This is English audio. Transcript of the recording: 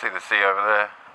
See the sea over there?